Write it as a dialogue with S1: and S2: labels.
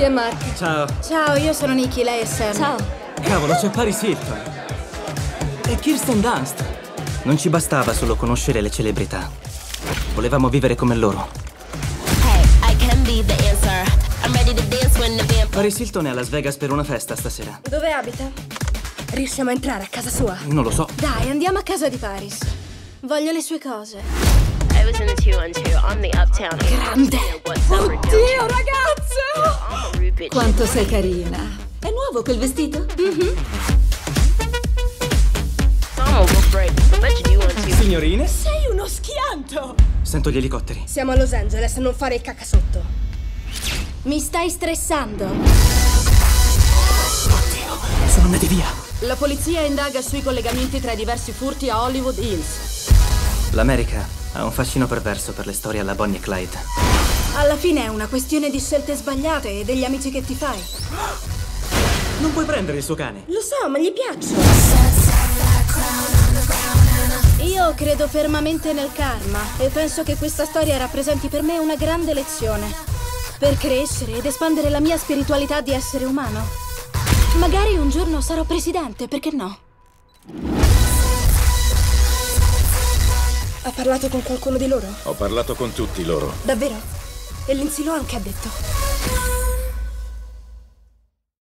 S1: lui è Mark.
S2: Ciao.
S1: Ciao, io sono Nikki, lei è Sam.
S3: Ciao.
S2: Cavolo, c'è Paris Hilton. E Kirsten Dunst. Non ci bastava solo conoscere le celebrità. Volevamo vivere come loro.
S4: Hey, I can be the answer. I'm ready to dance when the band.
S2: Paris Hilton è a Las Vegas per una festa stasera.
S1: Dove abita? Riusciamo a entrare a casa sua?
S2: Non lo so.
S1: Dai, andiamo a casa di Paris. Voglio le sue cose.
S4: I was in the two on two on the uptown.
S1: Grande. Oddio, ragazze!
S3: Quanto sei carina. È nuovo quel vestito?
S4: Too.
S2: Signorine?
S1: Sei uno schianto!
S2: Sento gli elicotteri.
S1: Siamo a Los Angeles, non fare il cacca sotto. Mi stai stressando.
S2: Sono andati via.
S3: La polizia indaga sui collegamenti tra i diversi furti a Hollywood Hills.
S2: L'America ha un fascino perverso per le storie alla Bonnie e Clyde.
S1: Alla fine è una questione di scelte sbagliate e degli amici che ti fai.
S2: Non puoi prendere il suo cane.
S1: Lo so, ma gli piaccio. Io credo fermamente nel karma e penso che questa storia rappresenti per me una grande lezione. Per crescere ed espandere la mia spiritualità di essere umano. Magari un giorno sarò presidente, perché no? Ha parlato con qualcuno di loro?
S5: Ho parlato con tutti loro.
S1: Davvero? E Lindsay Lohan che ha detto?